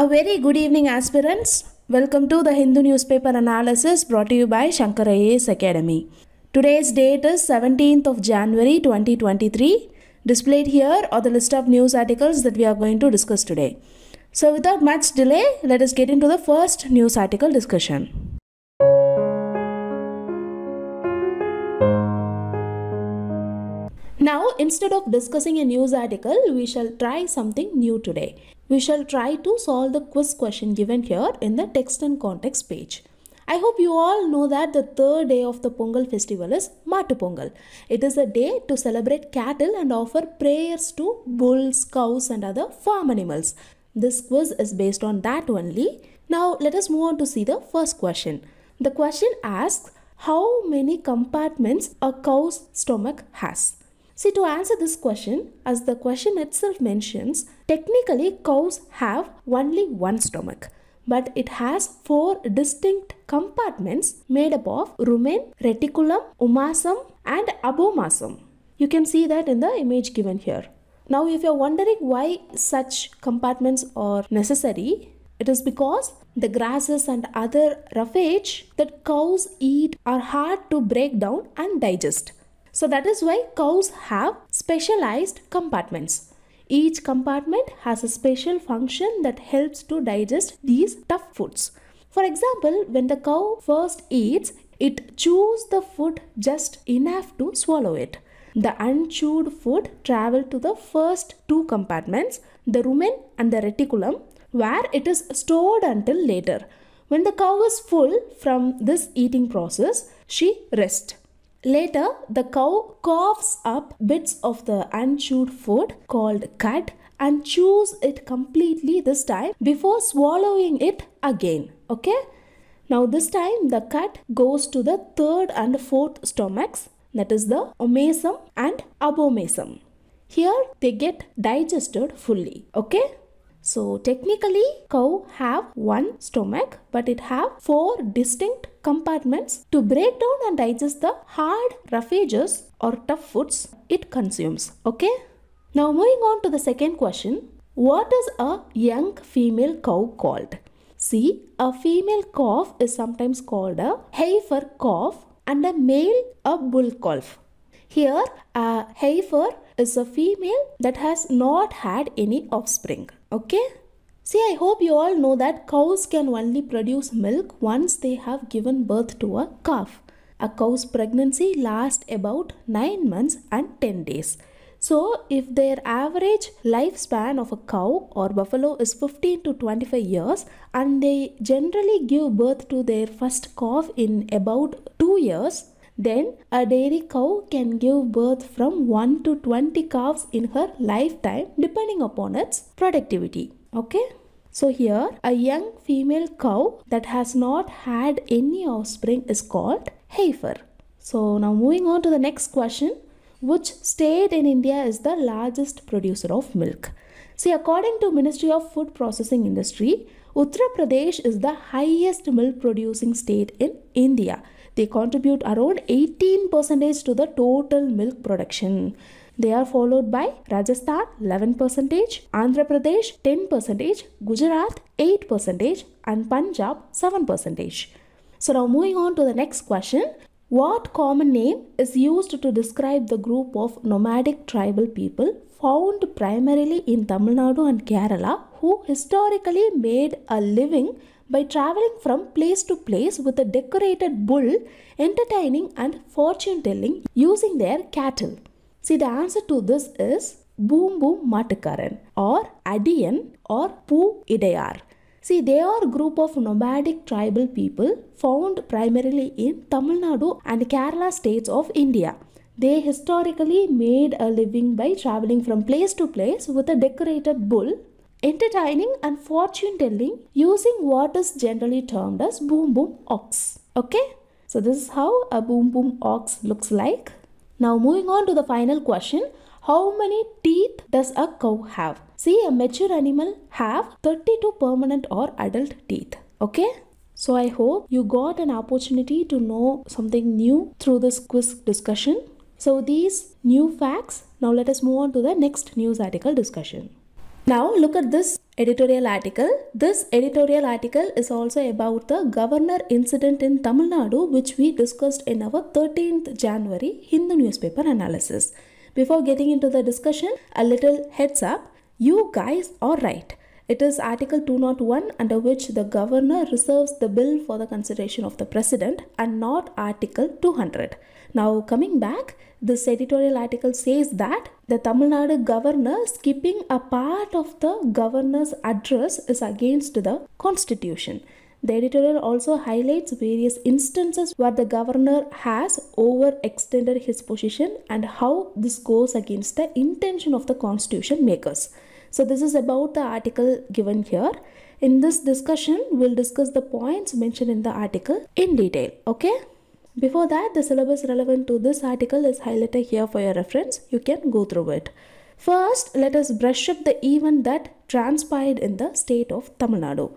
A very good evening, aspirants. Welcome to the Hindu newspaper analysis brought to you by Shankar IAS Academy. Today's date is 17th of January 2023. Displayed here are the list of news articles that we are going to discuss today. So, without much delay, let us get into the first news article discussion. Now, instead of discussing a news article, we shall try something new today. We shall try to solve the quiz question given here in the text and context page. I hope you all know that the third day of the Pongal festival is Mattu Pongal. It is a day to celebrate cattle and offer prayers to bulls, cows, and other farm animals. This quiz is based on that only. Now, let us move on to see the first question. The question asks How many compartments a cow's stomach has? See, to answer this question, as the question itself mentions, technically cows have only one stomach, but it has four distinct compartments made up of rumen, reticulum, omasum, and abomasum. You can see that in the image given here. Now, if you're wondering why such compartments are necessary, it is because the grasses and other roughage that cows eat are hard to break down and digest. So that is why cows have specialized compartments. Each compartment has a special function that helps to digest these tough foods. For example, when the cow first eats, it chews the food just enough to swallow it. The unchewed food travel to the first two compartments, the rumen and the reticulum, where it is stored until later. When the cow is full from this eating process, she rests. Later, the cow coughs up bits of the unchewed food called cud and chews it completely this time before swallowing it again. Okay? Now, this time the cud goes to the third and fourth stomachs, that is the omasum and abomasum. Here they get digested fully. Okay? So technically cow have one stomach but it have four distinct compartments to break down and digest the hard roughages or tough foods it consumes. Okay? Now moving on to the second question. What is a young female cow called? See, a female calf is sometimes called a heifer calf and a male a bull calf. Here, a heifer is a female that has not had any offspring. Okay? See, I hope you all know that cows can only produce milk once they have given birth to a calf. A cow's pregnancy lasts about 9 months and 10 days. So, if their average lifespan of a cow or buffalo is 15 to 25 years and they generally give birth to their first calf in about 2 years, then a dairy cow can give birth from 1 to 20 calves in her lifetime depending upon its productivity. Okay? So here a young female cow that has not had any offspring is called heifer. So now moving on to the next question. Which state in India is the largest producer of milk? See according to Ministry of Food Processing Industry, Uttar Pradesh is the highest milk producing state in India. They contribute around 18% to the total milk production. They are followed by Rajasthan 11%, Andhra Pradesh 10%, Gujarat 8%, and Punjab 7%. So now moving on to the next question. What common name is used to describe the group of nomadic tribal people found primarily in Tamil Nadu and Kerala who historically made a living by traveling from place to place with a decorated bull, entertaining and fortune telling using their cattle. See, the answer to this is Boom Boom Matakaran or Adiyan or Poo Idayar. See, they are a group of nomadic tribal people found primarily in Tamil Nadu and Kerala states of India. They historically made a living by traveling from place to place with a decorated bull, entertaining and fortune telling using what is generally termed as boom boom ox. Okay? So, this is how a boom boom ox looks like. Now, moving on to the final question How many teeth does a cow have? See, a mature animal have 32 permanent or adult teeth. Okay? So, I hope you got an opportunity to know something new through this quiz discussion. So, these new facts. Now, let us move on to the next news article discussion. Now look at this editorial article. This editorial article is also about the governor incident in Tamil Nadu which we discussed in our 13th January Hindu newspaper analysis. Before getting into the discussion, a little heads up. You guys are right. It is Article 201 under which the governor reserves the bill for the consideration of the president and not Article 200. Now, coming back, this editorial article says that the Tamil Nadu governor skipping a part of the governor's address is against the constitution. The editorial also highlights various instances where the governor has overextended his position and how this goes against the intention of the constitution makers. So, this is about the article given here. In this discussion, we'll discuss the points mentioned in the article in detail. Okay. Before that, the syllabus relevant to this article is highlighted here for your reference. You can go through it. First, let us brush up the event that transpired in the state of Tamil Nadu.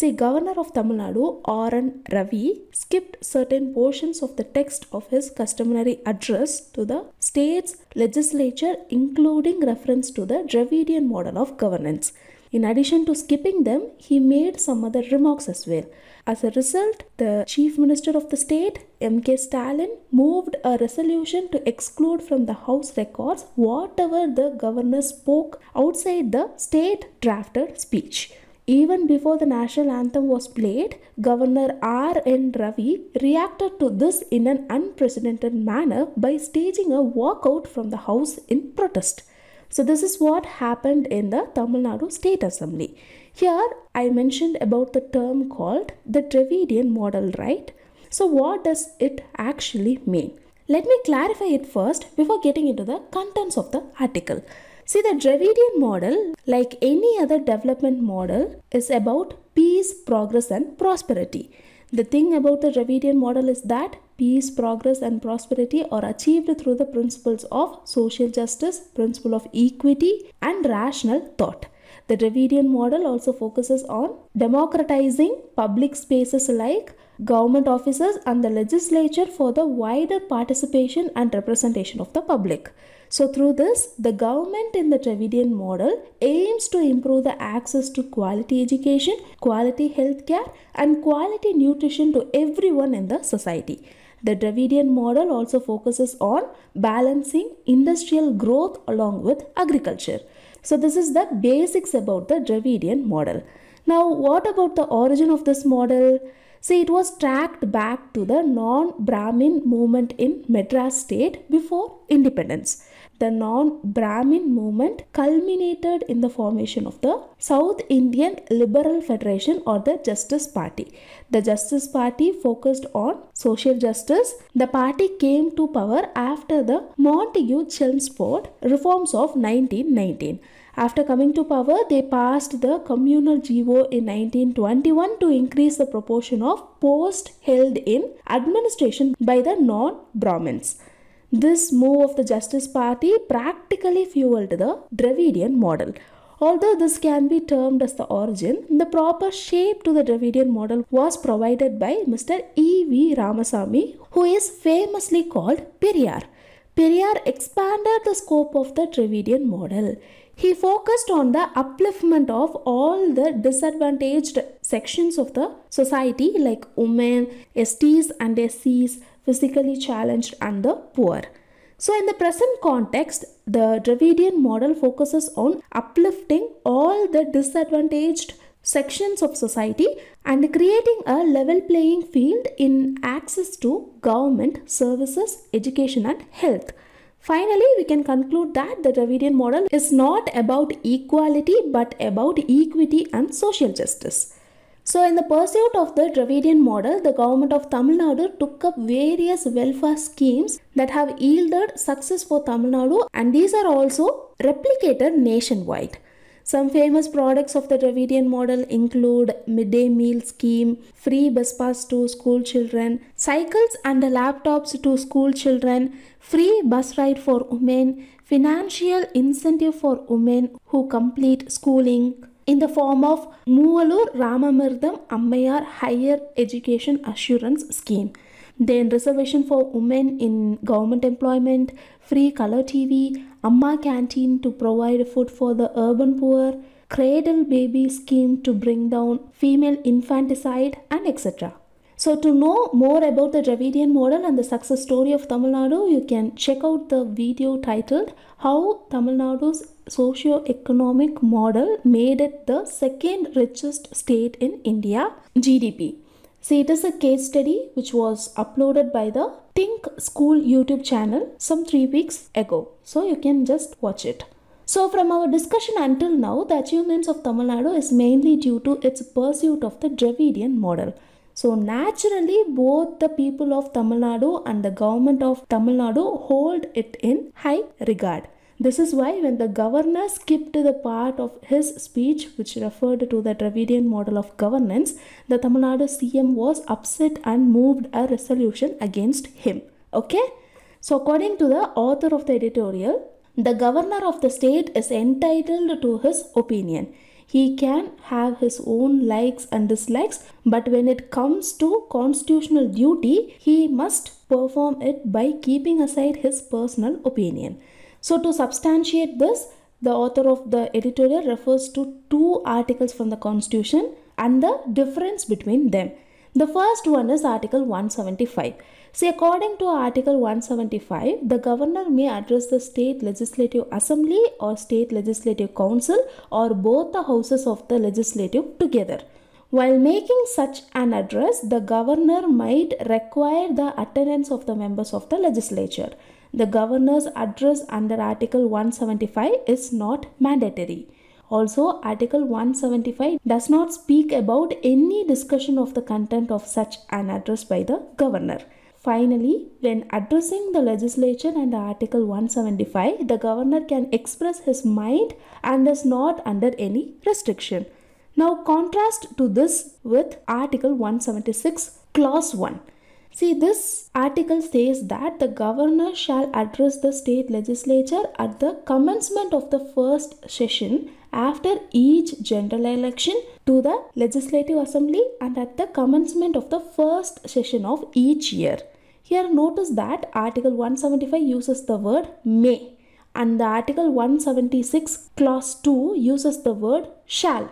See, Governor of Tamil Nadu, R.N. Ravi, skipped certain portions of the text of his customary address to the state's legislature, including reference to the Dravidian model of governance. In addition to skipping them, he made some other remarks as well. As a result, the Chief Minister of the state, M.K. Stalin, moved a resolution to exclude from the House records whatever the governor spoke outside the state drafted speech. Even before the national anthem was played, Governor R. N. Ravi reacted to this in an unprecedented manner by staging a walkout from the house in protest. So, this is what happened in the Tamil Nadu State Assembly. Here, I mentioned about the term called the Dravidian model, right? So, what does it actually mean? Let me clarify it first before getting into the contents of the article. See, the Dravidian model, like any other development model, is about peace, progress, and prosperity. The thing about the Dravidian model is that peace, progress, and prosperity are achieved through the principles of social justice, principle of equity, and rational thought. The Dravidian model also focuses on democratizing public spaces like government offices and the legislature for the wider participation and representation of the public. So, through this, the government in the Dravidian model aims to improve the access to quality education, quality healthcare, and quality nutrition to everyone in the society. The Dravidian model also focuses on balancing industrial growth along with agriculture. So, this is the basics about the Dravidian model. Now, what about the origin of this model? See, it was tracked back to the non Brahmin movement in Madras state before independence. The non Brahmin movement culminated in the formation of the South Indian Liberal Federation or the Justice Party. The Justice Party focused on social justice. The party came to power after the Montagu Chelmsford reforms of 1919. After coming to power, they passed the communal GO in 1921 to increase the proportion of posts held in administration by the non Brahmins. This move of the Justice Party practically fueled the Dravidian model. Although this can be termed as the origin, the proper shape to the Dravidian model was provided by Mr. E. V. Ramasamy, who is famously called Periyar. Periyar expanded the scope of the Dravidian model. He focused on the upliftment of all the disadvantaged sections of the society like women, STs and SCs, physically challenged and the poor. So, in the present context, the Dravidian model focuses on uplifting all the disadvantaged sections of society and creating a level playing field in access to government services, education, and health. Finally, we can conclude that the Dravidian model is not about equality but about equity and social justice. So, in the pursuit of the Dravidian model, the government of Tamil Nadu took up various welfare schemes that have yielded success for Tamil Nadu, and these are also replicated nationwide. Some famous products of the Dravidian model include midday meal scheme, free bus pass to school children, cycles and laptops to school children, free bus ride for women, financial incentive for women who complete schooling, in the form of Moovalur Ramamirtham Ammayar Higher Education Assurance Scheme. Then reservation for women in government employment, free color TV, Amma canteen to provide food for the urban poor, cradle baby scheme to bring down female infanticide, and etc. So, to know more about the Dravidian model and the success story of Tamil Nadu, you can check out the video titled How Tamil Nadu's Socio-Economic Model Made It the Second Richest State in India GDP. See, it is a case study which was uploaded by the Think School YouTube channel some three weeks ago. So, you can just watch it. So, from our discussion until now, the achievements of Tamil Nadu is mainly due to its pursuit of the Dravidian model. So naturally, both the people of Tamil Nadu and the government of Tamil Nadu hold it in high regard. This is why when the governor skipped the part of his speech which referred to the Dravidian model of governance, the Tamil Nadu CM was upset and moved a resolution against him. Okay? So according to the author of the editorial, the governor of the state is entitled to his opinion. He can have his own likes and dislikes, but when it comes to constitutional duty, he must perform it by keeping aside his personal opinion. So, to substantiate this, the author of the editorial refers to two articles from the Constitution and the difference between them. The first one is Article 175. See, according to Article 175, the governor may address the state legislative assembly or state legislative council or both the houses of the legislative together. While making such an address, the governor might require the attendance of the members of the legislature. The governor's address under Article 175 is not mandatory. Also, Article 175 does not speak about any discussion of the content of such an address by the governor. Finally, when addressing the legislature under Article 175, the governor can express his mind and is not under any restriction. Now, contrast to this with Article 176, Clause 1. See, this article says that the governor shall address the state legislature at the commencement of the first session after each general election to the legislative assembly and at the commencement of the first session of each year. Here notice that article 175 uses the word may and the article 176 clause 2 uses the word shall.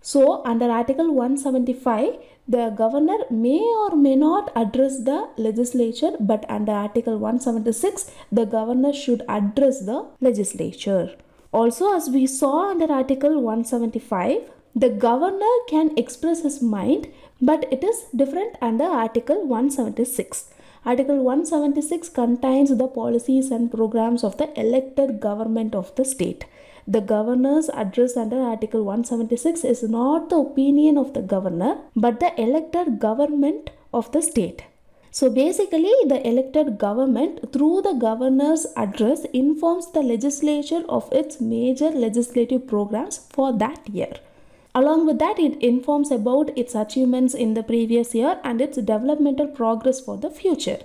So under article 175 the governor may or may not address the legislature but under article 176 the governor should address the legislature. Also, as we saw under Article 175, the governor can express his mind, but it is different under Article 176. Article 176 contains the policies and programs of the elected government of the state. The governor's address under Article 176 is not the opinion of the governor, but the elected government of the state. So basically, the elected government, through the governor's address, informs the legislature of its major legislative programs for that year. Along with that, it informs about its achievements in the previous year and its developmental progress for the future.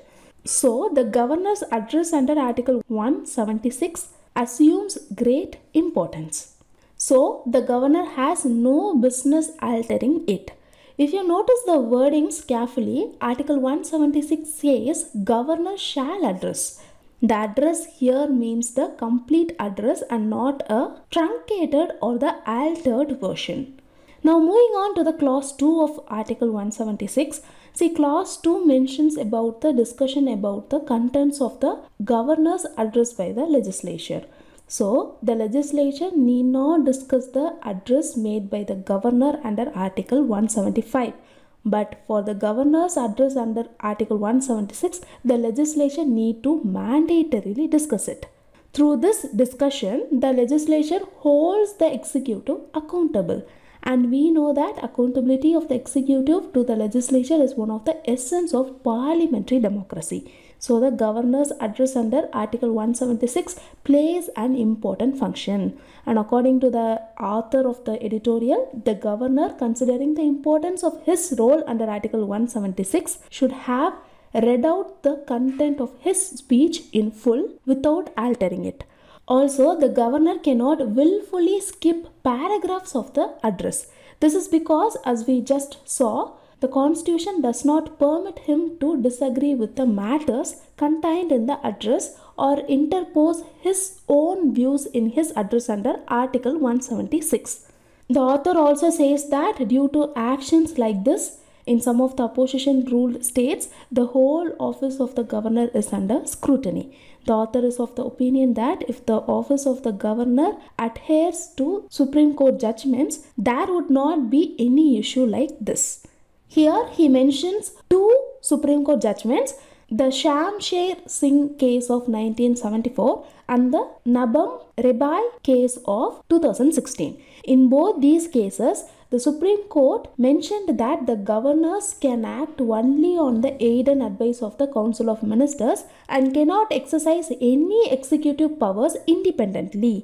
So, the governor's address under Article 176 assumes great importance. So, the governor has no business altering it. If you notice the wordings carefully, Article 176 says Governor shall address. The address here means the complete address and not a truncated or the altered version. Now moving on to the clause 2 of Article 176. See clause 2 mentions about the discussion about the contents of the governor's address by the legislature. So, the legislature need not discuss the address made by the governor under Article 175. But for the governor's address under Article 176, the legislature need to mandatorily discuss it. Through this discussion, the legislature holds the executive accountable. And we know that accountability of the executive to the legislature is one of the essence of parliamentary democracy. So the governor's address under Article 176 plays an important function. And according to the author of the editorial, the governor, considering the importance of his role under Article 176, should have read out the content of his speech in full without altering it. Also, the governor cannot willfully skip paragraphs of the address. This is because, as we just saw, the Constitution does not permit him to disagree with the matters contained in the address or interpose his own views in his address under Article 176. The author also says that due to actions like this, in some of the opposition ruled states, the whole office of the governor is under scrutiny. The author is of the opinion that if the office of the governor adheres to Supreme Court judgments, there would not be any issue like this. Here he mentions two Supreme Court judgments the Shamsher Singh case of 1974 and the Nabam Rebia case of 2016. In both these cases, the Supreme Court mentioned that the governors can act only on the aid and advice of the Council of Ministers and cannot exercise any executive powers independently.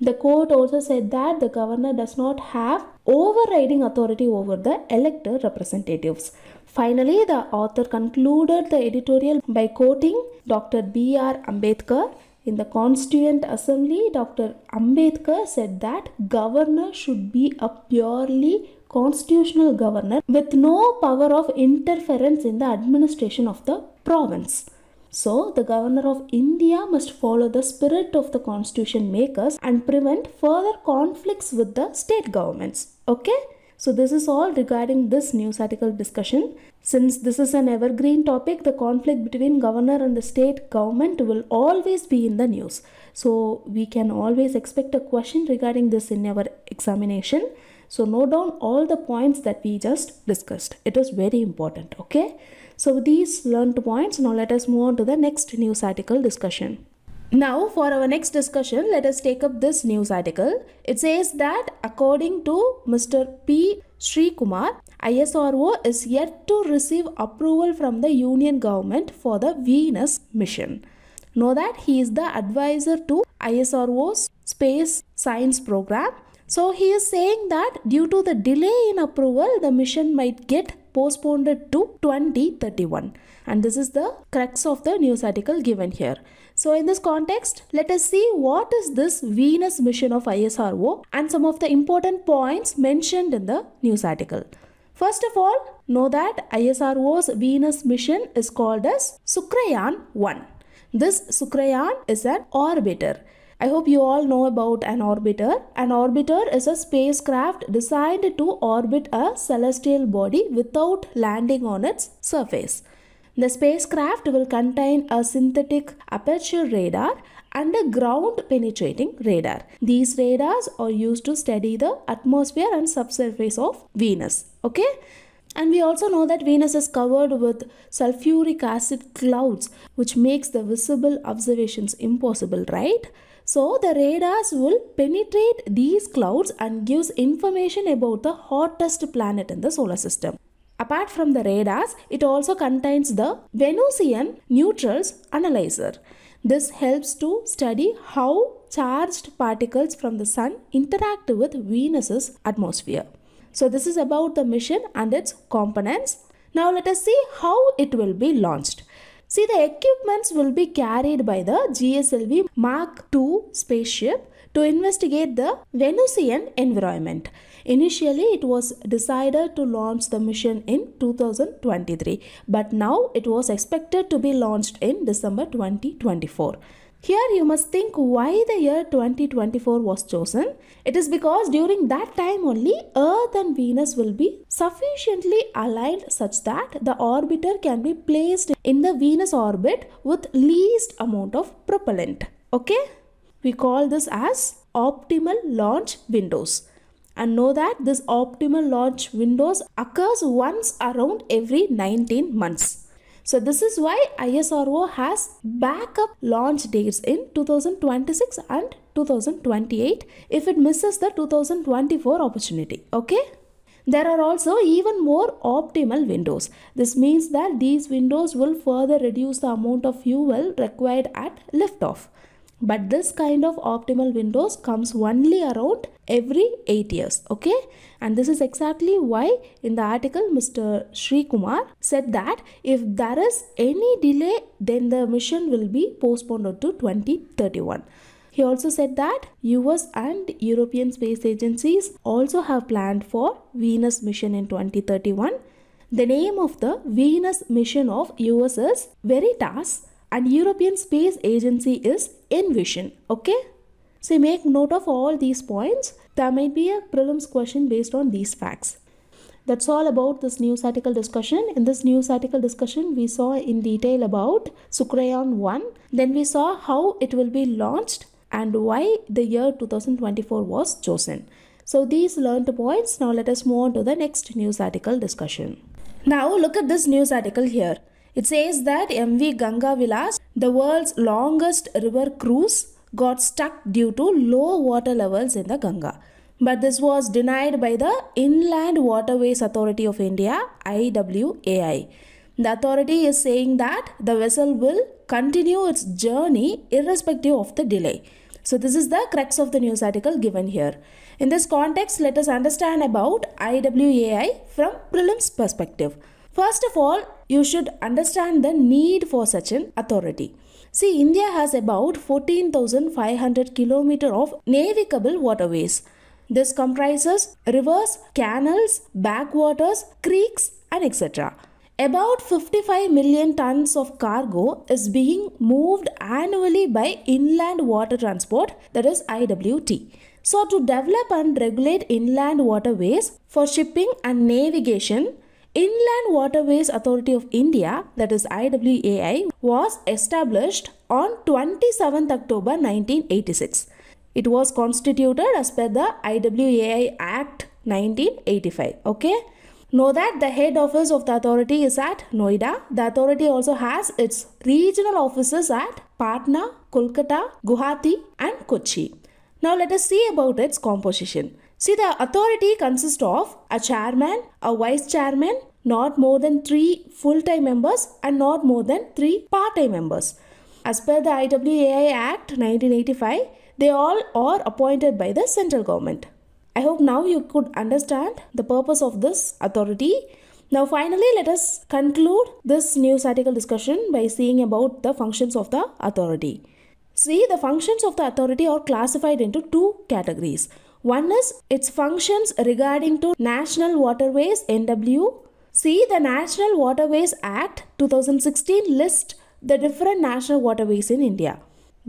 The court also said that the governor does not have overriding authority over the elected representatives. Finally, the author concluded the editorial by quoting Dr. B.R. Ambedkar. In the Constituent Assembly, Dr. Ambedkar said that governor should be a purely constitutional governor with no power of interference in the administration of the province. So, the governor of India must follow the spirit of the constitution makers and prevent further conflicts with the state governments. Okay? So, this is all regarding this news article discussion. Since this is an evergreen topic, the conflict between governor and the state government will always be in the news. So, we can always expect a question regarding this in our examination. So, note down all the points that we just discussed. It is very important. Okay? So with these learned points, now let us move on to the next news article discussion. Now for our next discussion, let us take up this news article. It says that according to Mr. P. Sri Kumar, ISRO is yet to receive approval from the Union government for the Venus mission. Know that he is the advisor to ISRO's space science program. So he is saying that due to the delay in approval, the mission might get postponed to 2031 and this is the crux of the news article given here. So in this context, let us see what is this Venus mission of ISRO and some of the important points mentioned in the news article. First of all, know that ISRO's Venus mission is called as Shukrayaan 1. This Shukrayaan is an orbiter I hope you all know about an orbiter. An orbiter is a spacecraft designed to orbit a celestial body without landing on its surface. The spacecraft will contain a synthetic aperture radar and a ground penetrating radar. These radars are used to study the atmosphere and subsurface of Venus. Okay? And we also know that Venus is covered with sulfuric acid clouds, which makes the visible observations impossible, right? So the radars will penetrate these clouds and gives information about the hottest planet in the solar system. Apart from the radars, it also contains the Venusian Neutrals Analyzer. This helps to study how charged particles from the sun interact with Venus's atmosphere. So this is about the mission and its components. Now let us see how it will be launched. See, the equipments will be carried by the GSLV Mark II spaceship to investigate the Venusian environment. Initially, it was decided to launch the mission in 2023, but now it was expected to be launched in December 2024. Here you must think why the year 2024 was chosen. It is because during that time only Earth and Venus will be sufficiently aligned such that the orbiter can be placed in the Venus orbit with least amount of propellant. Okay? We call this as optimal launch windows and know that this optimal launch windows occurs once around every 19 months. So this is why ISRO has backup launch dates in 2026 and 2028 if it misses the 2024 opportunity. Okay. There are also even more optimal windows. This means that these windows will further reduce the amount of fuel required at liftoff. But this kind of optimal windows comes only around every 8 years. Okay. And this is exactly why in the article Mr. Sri Kumar said that if there is any delay then the mission will be postponed to 2031. He also said that US and European space agencies also have planned for Venus mission in 2031. The name of the Venus mission of US is Veritas and European Space Agency is Envision. Okay? So make note of all these points. there might be a prelims question based on these facts. That's all about this news article discussion. In this news article discussion, we saw in detail about Shukrayaan 1. Then we saw how it will be launched and why the year 2024 was chosen. So these learned points. Now let us move on to the next news article discussion. Now look at this news article here. It says that MV Ganga Vilas, the world's longest river cruise, got stuck due to low water levels in the Ganga. But this was denied by the Inland Waterways Authority of India, IWAI. The authority is saying that the vessel will continue its journey irrespective of the delay. So, this is the crux of the news article given here. In this context, let us understand about IWAI from prelims perspective. First of all, you should understand the need for such an authority. See, India has about 14,500 km of navigable waterways. This comprises rivers, canals, backwaters, creeks, and etc. About 55 million tons of cargo is being moved annually by Inland Water Transport, that is IWT. So, to develop and regulate inland waterways for shipping and navigation, Inland Waterways Authority of India, that is IWAI, was established on 27th October 1986. It was constituted as per the IWAI Act 1985. Okay. Know that the head office of the authority is at Noida. The authority also has its regional offices at Patna, Kolkata, Guwahati, and Kochi. Now let us see about its composition. See, the authority consists of a chairman, a vice chairman, not more than three full time members, and not more than three part time members. As per the IWAI Act 1985, they all are appointed by the central government. I hope now you could understand the purpose of this authority. Now, finally, let us conclude this news article discussion by seeing about the functions of the authority. See, the functions of the authority are classified into two categories. One is its functions regarding to National Waterways NW. See, the National Waterways Act 2016 list the different national waterways in India.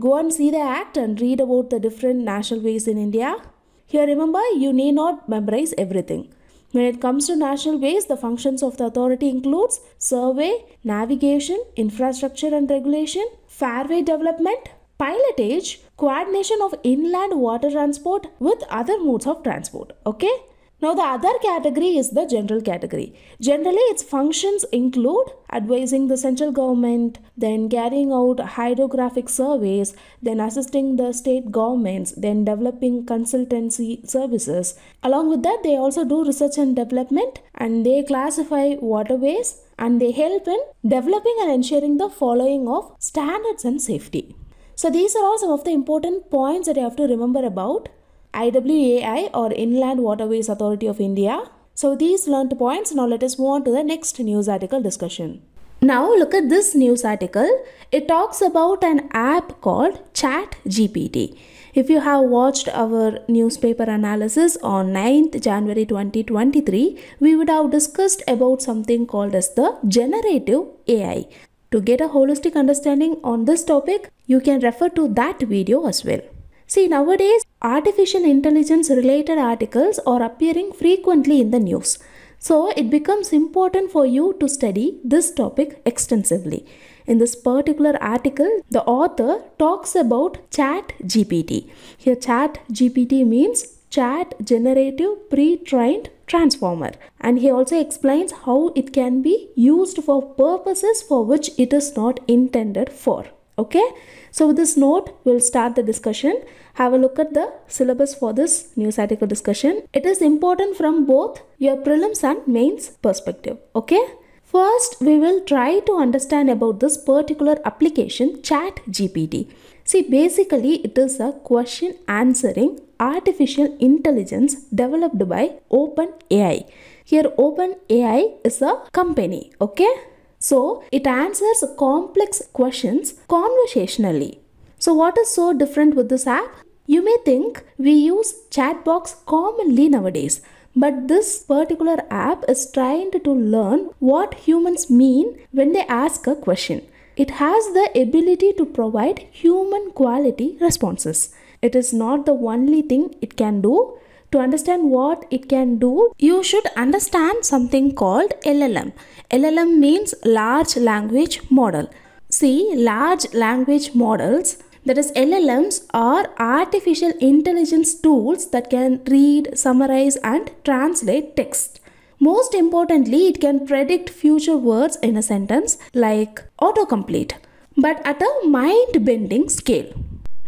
Go and see the act and read about the different national ways in India. Here, remember, you need not memorize everything. When it comes to national ways, the functions of the authority includes survey, navigation, infrastructure and regulation, fairway development, pilotage, coordination of inland water transport with other modes of transport. Okay? Now, the other category is the general category. Generally, its functions include advising the central government, then carrying out hydrographic surveys, then assisting the state governments, then developing consultancy services. Along with that, they also do research and development and they classify waterways and they help in developing and ensuring the following of standards and safety. So, these are all some of the important points that you have to remember about IWAI or Inland Waterways Authority of India. So these learned points. Now let us move on to the next news article discussion. Now look at this news article. It talks about an app called Chat GPT. If you have watched our newspaper analysis on 9th January 2023, we would have discussed about something called as the generative AI. To get a holistic understanding on this topic, you can refer to that video as well. See, nowadays, artificial intelligence related articles are appearing frequently in the news. So, it becomes important for you to study this topic extensively. In this particular article, the author talks about Chat GPT. Here, Chat GPT means Chat Generative Pre-trained Transformer. And he also explains how it can be used for purposes for which it is not intended for. Okay, so with this note, we'll start the discussion. Have a look at the syllabus for this news article discussion. It is important from both your prelims and mains perspective. Okay, first we will try to understand about this particular application Chat GPT. See, basically, it is a question answering artificial intelligence developed by OpenAI. Here, OpenAI is a company. Okay. So it answers complex questions conversationally. So what is so different with this app? You may think we use chatbox commonly nowadays, but this particular app is trying to learn what humans mean when they ask a question. It has the ability to provide human quality responses. It is not the only thing it can do. To understand what it can do, you should understand something called LLM. LLM means large language model. See, large language models, that is, LLMs, are artificial intelligence tools that can read, summarize, and translate text. Most importantly, it can predict future words in a sentence like autocomplete, but at a mind bending scale.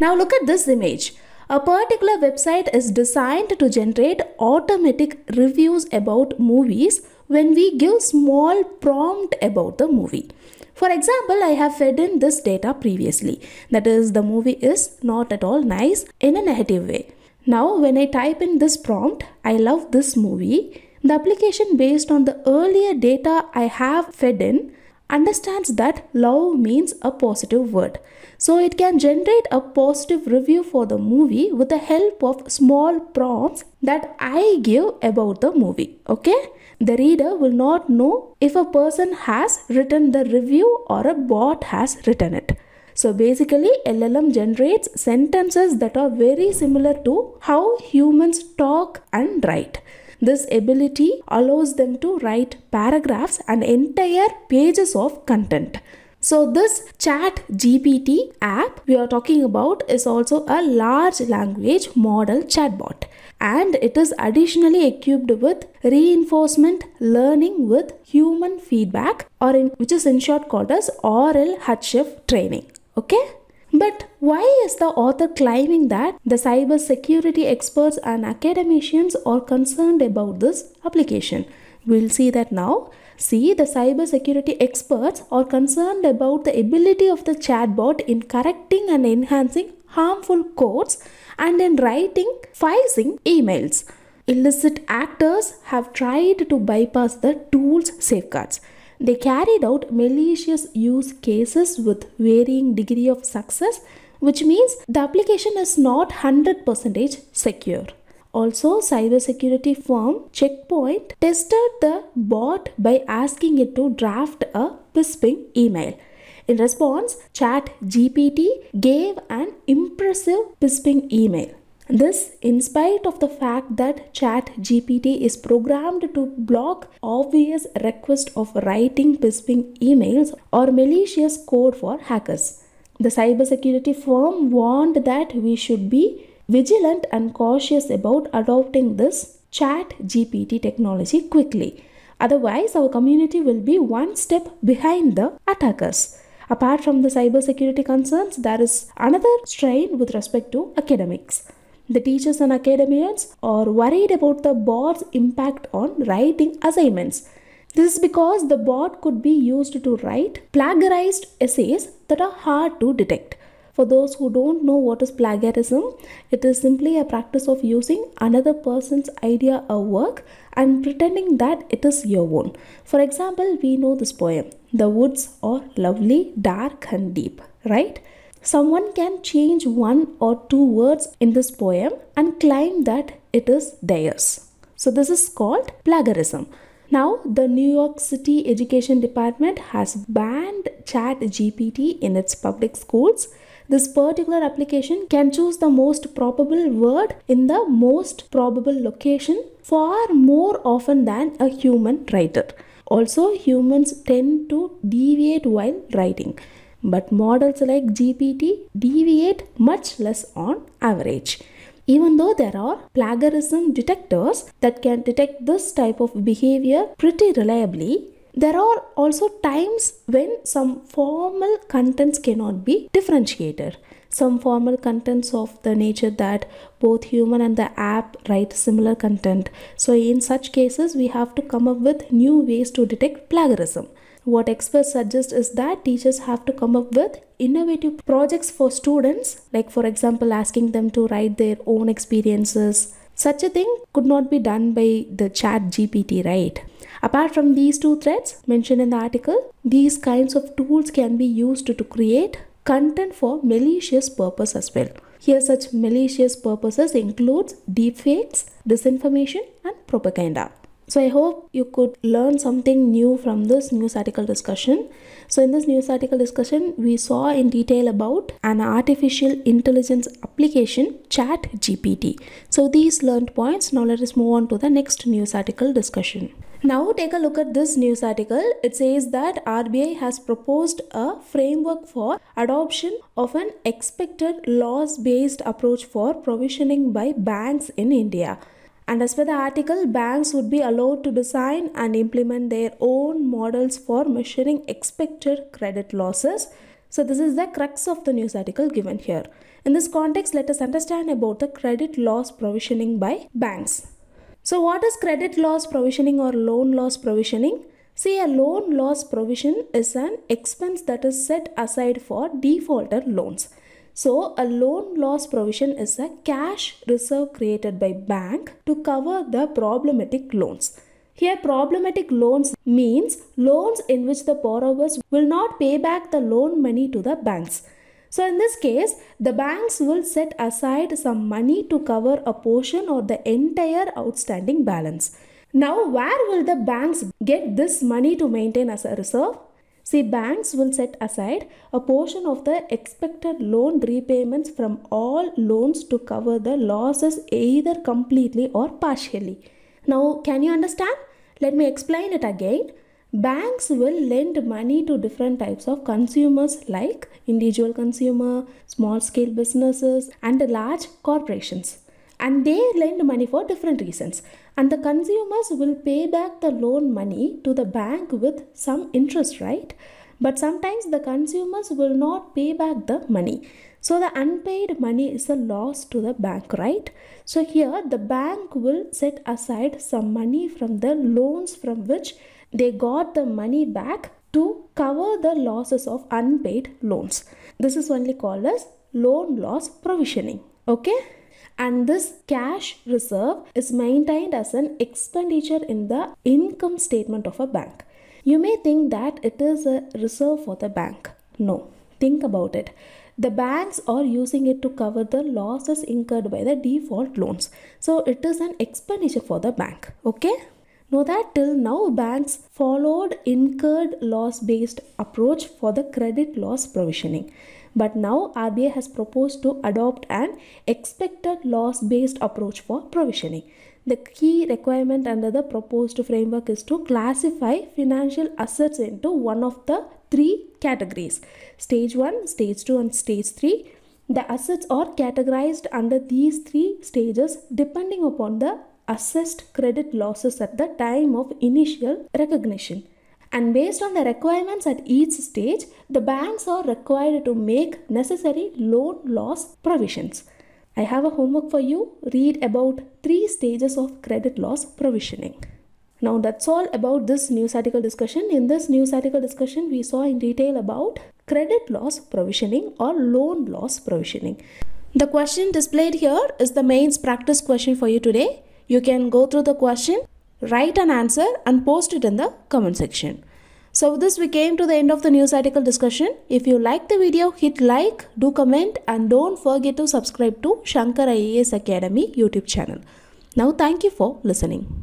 Now, look at this image. A particular website is designed to generate automatic reviews about movies when we give small prompt about the movie. For example, I have fed in this data previously. That is, the movie is not at all nice in a negative way. Now, when I type in this prompt, I love this movie, the application based on the earlier data I have fed in understands that love means a positive word. So it can generate a positive review for the movie with the help of small prompts that I give about the movie. Okay? The reader will not know if a person has written the review or a bot has written it. So basically, LLM generates sentences that are very similar to how humans talk and write. This ability allows them to write paragraphs and entire pages of content. So this chat GPT app we are talking about is also a large language model chatbot and it is additionally equipped with reinforcement learning with human feedback or in, which is in short called as RLHF training. Okay? But why is the author claiming that the cyber security experts and academicians are concerned about this application? We'll see that now. See, the cybersecurity experts are concerned about the ability of the chatbot in correcting and enhancing harmful codes and in writing phishing emails. Illicit actors have tried to bypass the tool's safeguards. They carried out malicious use cases with varying degree of success, which means the application is not 100% secure. Also, cybersecurity firm Checkpoint tested the bot by asking it to draft a phishing email. In response, ChatGPT gave an impressive phishing email. This, in spite of the fact that ChatGPT is programmed to block obvious requests of writing phishing emails or malicious code for hackers. The cybersecurity firm warned that we should be vigilant and cautious about adopting this ChatGPT technology quickly. Otherwise, our community will be one step behind the attackers. Apart from the cybersecurity concerns, there is another strain with respect to academics. The teachers and academians are worried about the bot's impact on writing assignments. This is because the bot could be used to write plagiarized essays that are hard to detect. For those who don't know what is plagiarism, it is simply a practice of using another person's idea or work and pretending that it is your own. For example, we know this poem The woods are lovely, dark, and deep, right? Someone can change one or two words in this poem and claim that it is theirs. So, this is called plagiarism. Now, the New York City Education Department has banned ChatGPT in its public schools. This particular application can choose the most probable word in the most probable location far more often than a human writer. Also, humans tend to deviate while writing but models like GPT deviate much less on average. Even though there are plagiarism detectors that can detect this type of behavior pretty reliably, there are also times when some formal contents cannot be differentiated. Some formal contents of the nature that both human and the app write similar content. So, in such cases, we have to come up with new ways to detect plagiarism. What experts suggest is that teachers have to come up with innovative projects for students, like, for example, asking them to write their own experiences. Such a thing could not be done by the chat GPT, right? Apart from these two threads mentioned in the article, these kinds of tools can be used to create content for malicious purpose as well. Here, such malicious purposes includes deepfakes, disinformation, and propaganda. So I hope you could learn something new from this news article discussion. So in this news article discussion, we saw in detail about an artificial intelligence application, Chat GPT. So these learned points. Now let us move on to the next news article discussion. Now take a look at this news article. It says that RBI has proposed a framework for adoption of an expected loss based approach for provisioning by banks in India. And as per the article, banks would be allowed to design and implement their own models for measuring expected credit losses. So, this is the crux of the news article given here. In this context, let us understand about the credit loss provisioning by banks. So, what is credit loss provisioning or loan loss provisioning? See, a loan loss provision is an expense that is set aside for defaulted loans. So, a loan loss provision is a cash reserve created by bank to cover the problematic loans. Here, problematic loans means loans in which the borrowers will not pay back the loan money to the banks. So, in this case, the banks will set aside some money to cover a portion or the entire outstanding balance. Now, where will the banks get this money to maintain as a reserve? See, banks will set aside a portion of the expected loan repayments from all loans to cover the losses either completely or partially. Now, can you understand? Let me explain it again. Banks will lend money to different types of consumers like individual consumer, small scale businesses and large corporations and they lend money for different reasons. And the consumers will pay back the loan money to the bank with some interest right? But sometimes the consumers will not pay back the money. So the unpaid money is a loss to the bank right? So here the bank will set aside some money from the loans from which they got the money back to cover the losses of unpaid loans. This is only called as loan loss provisioning. Okay and this cash reserve is maintained as an expenditure in the income statement of a bank. You may think that it is a reserve for the bank. No, think about it. The banks are using it to cover the losses incurred by the default loans. So it is an expenditure for the bank. Okay? Know that till now banks followed incurred loss based approach for the credit loss provisioning. But now RBI has proposed to adopt an expected loss based approach for provisioning. The key requirement under the proposed framework is to classify financial assets into one of the three categories stage 1, stage 2, and stage 3. The assets are categorized under these three stages depending upon the assessed credit losses at the time of initial recognition and based on the requirements at each stage the banks are required to make necessary loan loss provisions. I have a homework for you. Read about three stages of credit loss provisioning. Now that's all about this news article discussion. In this news article discussion we saw in detail about credit loss provisioning or loan loss provisioning. The question displayed here is the mains practice question for you today. You can go through the question write an answer and post it in the comment section. So with this we came to the end of the news article discussion. If you like the video, hit like, do comment and don't forget to subscribe to Shankar IAS Academy YouTube channel. Now thank you for listening.